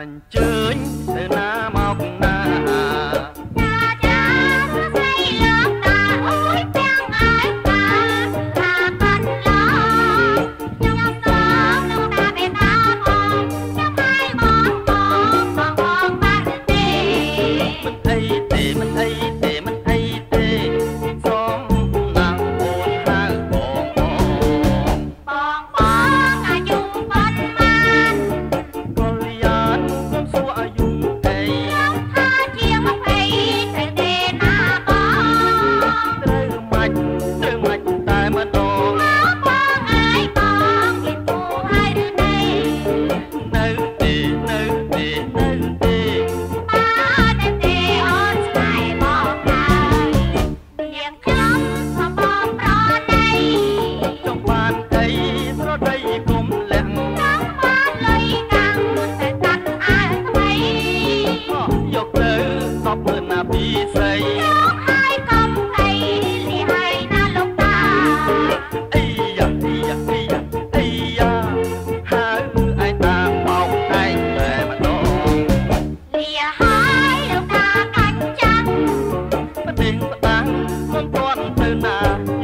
三姐。appelle-moi.